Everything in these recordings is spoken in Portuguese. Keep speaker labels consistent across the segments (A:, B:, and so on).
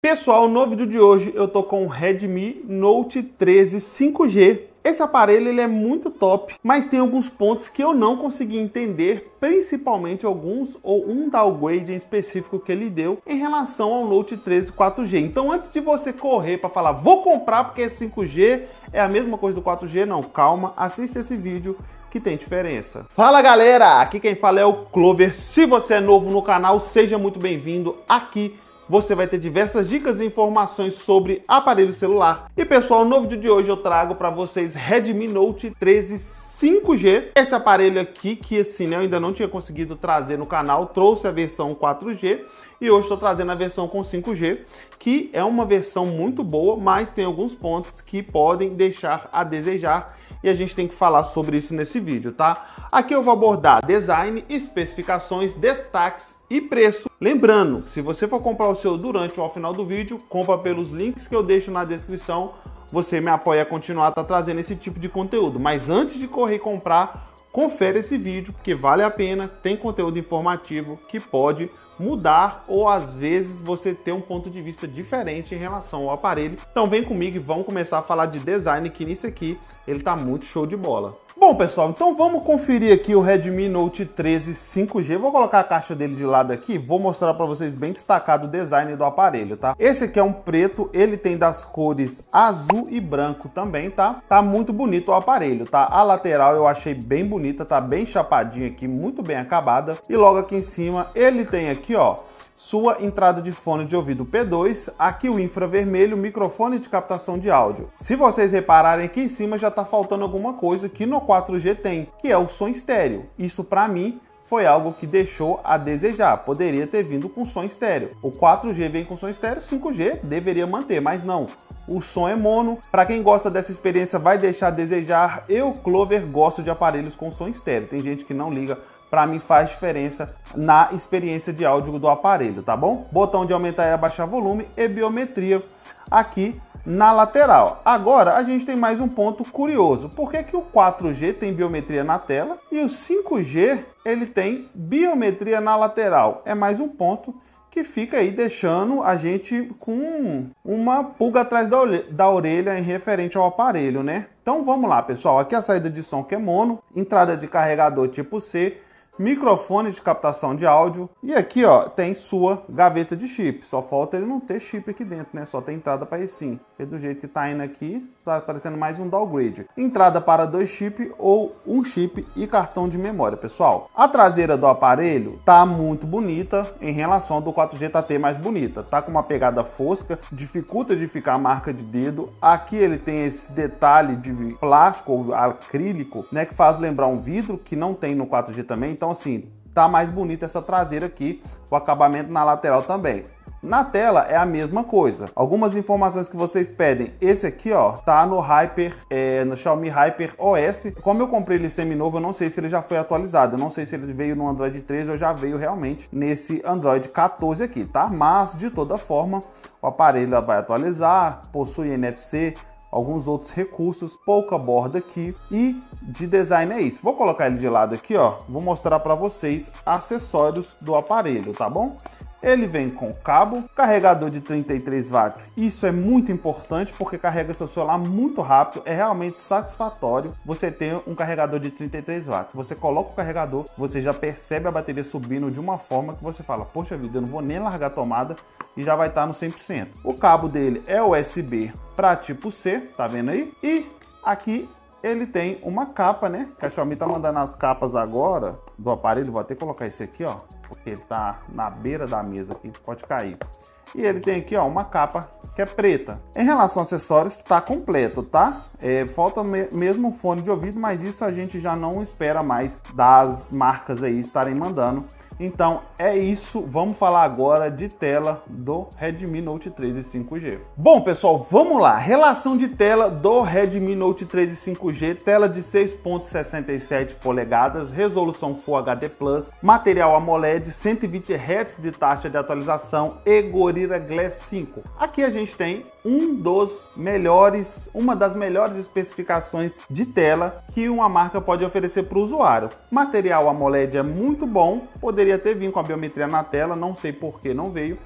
A: Pessoal, no vídeo de hoje eu tô com o Redmi Note 13 5G. Esse aparelho ele é muito top, mas tem alguns pontos que eu não consegui entender, principalmente alguns ou um downgrade em específico que ele deu em relação ao Note 13 4G. Então, antes de você correr para falar, vou comprar porque é 5G, é a mesma coisa do 4G, não, calma, assiste esse vídeo que tem diferença. Fala galera, aqui quem fala é o Clover. Se você é novo no canal, seja muito bem-vindo aqui você vai ter diversas dicas e informações sobre aparelho celular. E pessoal, no vídeo de hoje eu trago para vocês Redmi Note 13 5G. Esse aparelho aqui, que assim, né, eu ainda não tinha conseguido trazer no canal, trouxe a versão 4G e hoje estou trazendo a versão com 5G, que é uma versão muito boa, mas tem alguns pontos que podem deixar a desejar e a gente tem que falar sobre isso nesse vídeo, tá? Aqui eu vou abordar design, especificações, destaques e preço. Lembrando, se você for comprar o seu durante ou ao final do vídeo, compra pelos links que eu deixo na descrição. Você me apoia a continuar tá trazendo esse tipo de conteúdo. Mas antes de correr comprar, confere esse vídeo porque vale a pena, tem conteúdo informativo que pode mudar ou às vezes você ter um ponto de vista diferente em relação ao aparelho. Então vem comigo e vamos começar a falar de design que nisso aqui ele tá muito show de bola. Bom, pessoal, então vamos conferir aqui o Redmi Note 13 5G. Vou colocar a caixa dele de lado aqui, vou mostrar para vocês bem destacado o design do aparelho, tá? Esse aqui é um preto, ele tem das cores azul e branco também, tá? Tá muito bonito o aparelho, tá? A lateral eu achei bem bonita, tá bem chapadinha aqui, muito bem acabada. E logo aqui em cima, ele tem aqui, ó, sua entrada de fone de ouvido P2, aqui o infravermelho, microfone de captação de áudio. Se vocês repararem aqui em cima já está faltando alguma coisa que no 4G tem, que é o som estéreo. Isso para mim foi algo que deixou a desejar. Poderia ter vindo com som estéreo. O 4G vem com som estéreo, 5G deveria manter, mas não. O som é mono. Para quem gosta dessa experiência, vai deixar a desejar. Eu, Clover, gosto de aparelhos com som estéreo. Tem gente que não liga para mim faz diferença na experiência de áudio do aparelho, tá bom? Botão de aumentar e abaixar volume e biometria aqui na lateral. Agora a gente tem mais um ponto curioso. Por que, que o 4G tem biometria na tela e o 5G ele tem biometria na lateral? É mais um ponto que fica aí deixando a gente com uma pulga atrás da orelha em referente ao aparelho, né? Então vamos lá, pessoal. Aqui a saída de som que é mono, entrada de carregador tipo C, microfone de captação de áudio e aqui ó tem sua gaveta de chip. Só falta ele não ter chip aqui dentro, né? Só tem entrada para eSIM. E do jeito que tá indo aqui, tá parecendo mais um downgrade. Entrada para dois chip ou um chip e cartão de memória, pessoal. A traseira do aparelho tá muito bonita em relação ao do 4G tá mais bonita. Tá com uma pegada fosca, dificulta de ficar a marca de dedo. Aqui ele tem esse detalhe de plástico ou acrílico, né, que faz lembrar um vidro que não tem no 4G também. Então assim, tá mais bonita essa traseira aqui, o acabamento na lateral também. Na tela é a mesma coisa. Algumas informações que vocês pedem. Esse aqui, ó, tá no Hyper, é, no Xiaomi Hyper OS. Como eu comprei ele semi-novo, eu não sei se ele já foi atualizado. Eu não sei se ele veio no Android 13 ou já veio realmente nesse Android 14 aqui, tá? Mas, de toda forma, o aparelho vai atualizar, possui NFC, alguns outros recursos, pouca borda aqui e de design é isso. Vou colocar ele de lado aqui, ó, vou mostrar para vocês acessórios do aparelho, tá bom? Ele vem com cabo, carregador de 33 watts. Isso é muito importante porque carrega seu celular muito rápido. É realmente satisfatório você ter um carregador de 33 watts. Você coloca o carregador, você já percebe a bateria subindo de uma forma que você fala: Poxa vida, eu não vou nem largar a tomada e já vai estar no 100%. O cabo dele é USB para tipo C, tá vendo aí? E aqui ele tem uma capa, né? Que a Xiaomi tá mandando as capas agora do aparelho. Vou até colocar esse aqui, ó, porque ele tá na beira da mesa aqui, pode cair. E ele tem aqui, ó, uma capa que é preta. Em relação a acessórios, tá completo, tá? É, falta me mesmo fone de ouvido, mas isso a gente já não espera mais das marcas aí estarem mandando. Então é isso, vamos falar agora de tela do Redmi Note 13 5G. Bom pessoal, vamos lá, relação de tela do Redmi Note 13 5G, tela de 6.67 polegadas, resolução Full HD+, material AMOLED, 120 Hz de taxa de atualização e Gorilla Glass 5. Aqui a gente tem um dos melhores, uma das melhores especificações de tela que uma marca pode oferecer para o usuário. Material AMOLED é muito bom, poderia ter vindo com a biometria na tela, não sei por que não veio.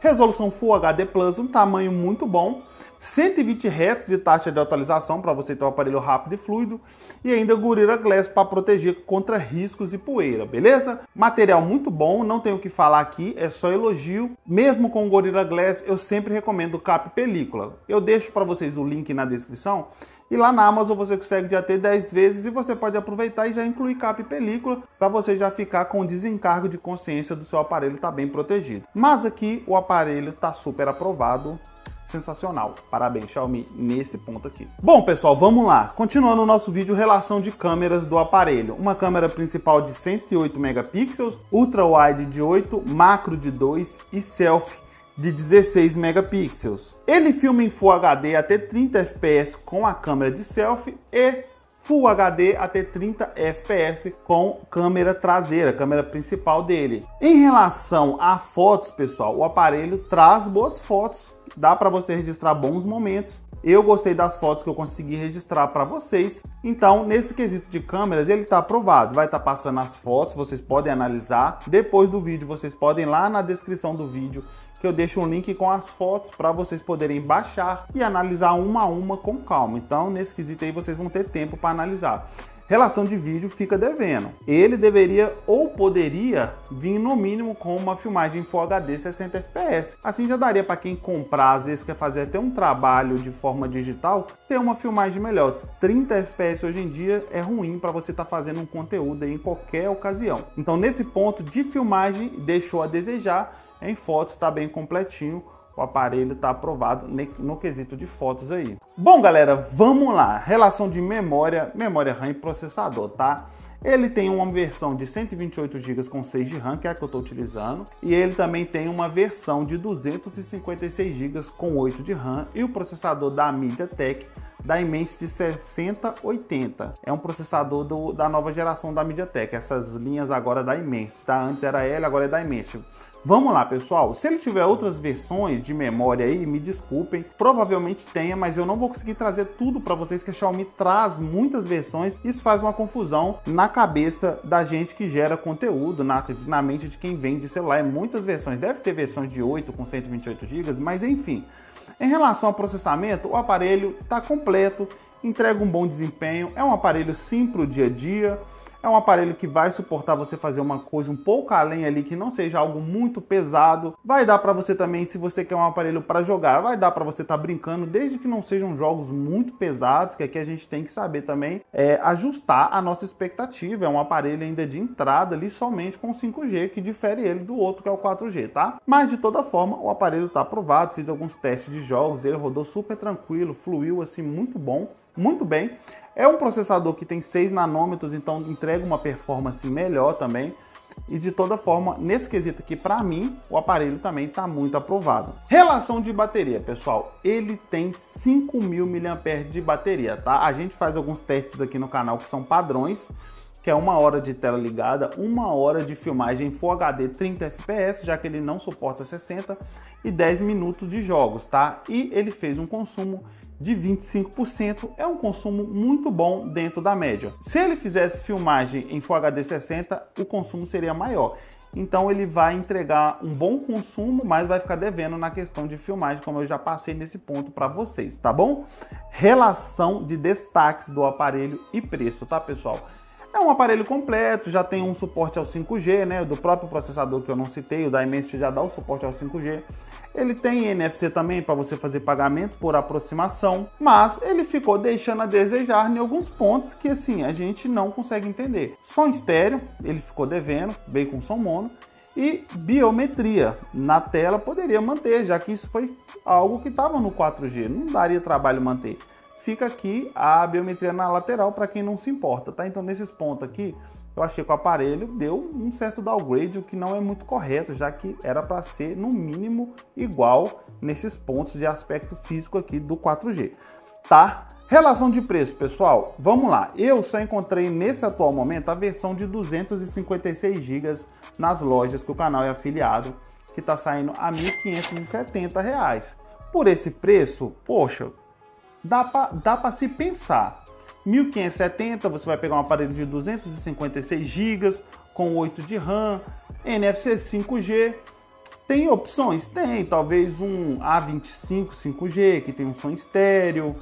A: Resolução Full HD Plus, um tamanho muito bom. 120 Hz de taxa de atualização para você ter um aparelho rápido e fluido e ainda Gorilla Glass para proteger contra riscos e poeira, beleza? Material muito bom, não tenho o que falar aqui, é só elogio. Mesmo com o Gorilla Glass, eu sempre recomendo cap película. Eu deixo para vocês o link na descrição e lá na Amazon você consegue já ter 10 vezes e você pode aproveitar e já incluir cap película para você já ficar com o desencargo de consciência do seu aparelho estar tá bem protegido. Mas aqui o aparelho está super aprovado sensacional. Parabéns, Xiaomi, nesse ponto aqui. Bom, pessoal, vamos lá. Continuando o nosso vídeo, relação de câmeras do aparelho. Uma câmera principal de 108 megapixels, ultra wide de 8, macro de 2 e selfie de 16 megapixels. Ele filma em Full HD até 30 fps com a câmera de selfie e Full HD até 30 fps com câmera traseira, câmera principal dele. Em relação a fotos, pessoal, o aparelho traz boas fotos dá para você registrar bons momentos. Eu gostei das fotos que eu consegui registrar para vocês. Então, nesse quesito de câmeras, ele está aprovado. Vai estar tá passando as fotos, vocês podem analisar. Depois do vídeo, vocês podem lá na descrição do vídeo que eu deixo um link com as fotos para vocês poderem baixar e analisar uma a uma com calma. Então, nesse quesito aí, vocês vão ter tempo para analisar relação de vídeo fica devendo. Ele deveria ou poderia vir no mínimo com uma filmagem Full HD 60 fps. Assim já daria para quem comprar, às vezes quer fazer até um trabalho de forma digital, ter uma filmagem melhor. 30 fps hoje em dia é ruim para você estar tá fazendo um conteúdo em qualquer ocasião. Então nesse ponto de filmagem deixou a desejar, em fotos está bem completinho o aparelho está aprovado no quesito de fotos aí. Bom, galera, vamos lá. Relação de memória, memória RAM e processador, tá? Ele tem uma versão de 128 GB com 6 de RAM, que é a que eu estou utilizando, e ele também tem uma versão de 256 GB com 8 de RAM e o processador da MediaTek da Dimensity 6080. É um processador do, da nova geração da MediaTek. Essas linhas agora da Dimensity, tá? Antes era L, agora é da Dimensity. Vamos lá, pessoal. Se ele tiver outras versões de memória aí, me desculpem. Provavelmente tenha, mas eu não vou conseguir trazer tudo para vocês que a Xiaomi traz muitas versões. Isso faz uma confusão na cabeça da gente que gera conteúdo, na, na mente de quem vende celular. É muitas versões. Deve ter versões de 8 com 128 GB, mas enfim. Em relação ao processamento, o aparelho está completo, entrega um bom desempenho, é um aparelho sim para o dia a dia. É um aparelho que vai suportar você fazer uma coisa um pouco além ali, que não seja algo muito pesado. Vai dar para você também, se você quer um aparelho para jogar, vai dar para você estar tá brincando, desde que não sejam jogos muito pesados, que aqui a gente tem que saber também é, ajustar a nossa expectativa. É um aparelho ainda de entrada ali somente com 5G, que difere ele do outro que é o 4G, tá? Mas de toda forma, o aparelho está aprovado, fiz alguns testes de jogos, ele rodou super tranquilo, fluiu assim muito bom muito bem. É um processador que tem 6 nanômetros, então entrega uma performance melhor também. E de toda forma, nesse quesito aqui, para mim, o aparelho também está muito aprovado. Relação de bateria, pessoal, ele tem 5.000 mAh de bateria, tá? A gente faz alguns testes aqui no canal que são padrões, que é uma hora de tela ligada, uma hora de filmagem Full HD 30 fps, já que ele não suporta 60, e 10 minutos de jogos, tá? E ele fez um consumo de 25% é um consumo muito bom dentro da média. Se ele fizesse filmagem em Full HD 60, o consumo seria maior. Então ele vai entregar um bom consumo, mas vai ficar devendo na questão de filmagem, como eu já passei nesse ponto para vocês, tá bom? Relação de destaques do aparelho e preço, tá, pessoal? É um aparelho completo, já tem um suporte ao 5G, né? Do próprio processador que eu não citei, o da Dimensity já dá o suporte ao 5G. Ele tem NFC também para você fazer pagamento por aproximação, mas ele ficou deixando a desejar em alguns pontos que assim a gente não consegue entender. Som estéreo, ele ficou devendo, veio com som mono. E biometria na tela poderia manter, já que isso foi algo que estava no 4G, não daria trabalho manter fica aqui a biometria na lateral para quem não se importa, tá? Então nesses pontos aqui, eu achei que o aparelho deu um certo downgrade, o que não é muito correto, já que era para ser no mínimo igual nesses pontos de aspecto físico aqui do 4G, tá? Relação de preço, pessoal, vamos lá. Eu só encontrei nesse atual momento a versão de 256 GB nas lojas que o canal é afiliado, que está saindo a R$ 1.570. Por esse preço, poxa, dá para se pensar. 1570 você vai pegar um aparelho de 256 GB com 8 de RAM, NFC 5G, Tem opções? Tem, talvez um A25 5G, que tem um som estéreo,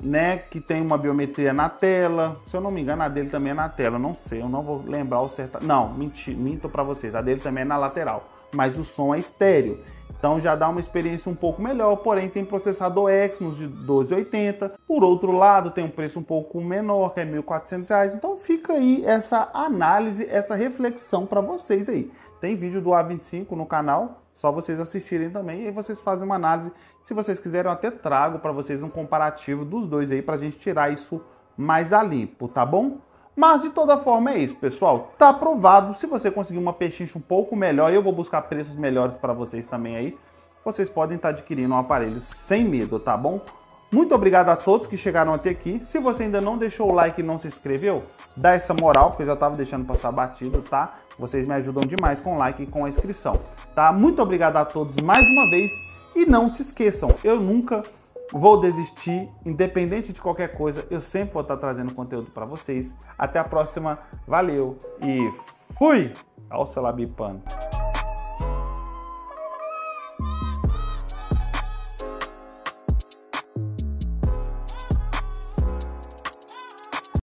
A: né, que tem uma biometria na tela. Se eu não me engano, a dele também é na tela, não sei, eu não vou lembrar o certo. Não, menti, minto para vocês, a dele também é na lateral, mas o som é estéreo. Então já dá uma experiência um pouco melhor, porém tem processador Exynos de 1280. Por outro lado, tem um preço um pouco menor, que é R$ 1.400. Então fica aí essa análise, essa reflexão para vocês aí. Tem vídeo do A25 no canal, só vocês assistirem também e vocês fazem uma análise. Se vocês quiserem, eu até trago para vocês um comparativo dos dois aí para a gente tirar isso mais a limpo, tá bom? Mas de toda forma é isso, pessoal. Tá aprovado. Se você conseguir uma pechincha um pouco melhor, eu vou buscar preços melhores para vocês também aí. Vocês podem estar tá adquirindo um aparelho sem medo, tá bom? Muito obrigado a todos que chegaram até aqui. Se você ainda não deixou o like e não se inscreveu, dá essa moral, porque eu já estava deixando passar batido, tá? Vocês me ajudam demais com o like e com a inscrição, tá? Muito obrigado a todos mais uma vez. E não se esqueçam, eu nunca vou desistir, independente de qualquer coisa, eu sempre vou estar trazendo conteúdo para vocês. Até a próxima, valeu e fui ao Celabipano.